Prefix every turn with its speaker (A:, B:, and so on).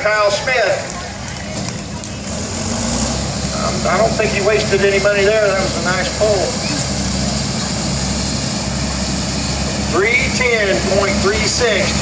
A: Kyle Smith. Um, I don't think he wasted any money there. That was a nice pull. 310.36.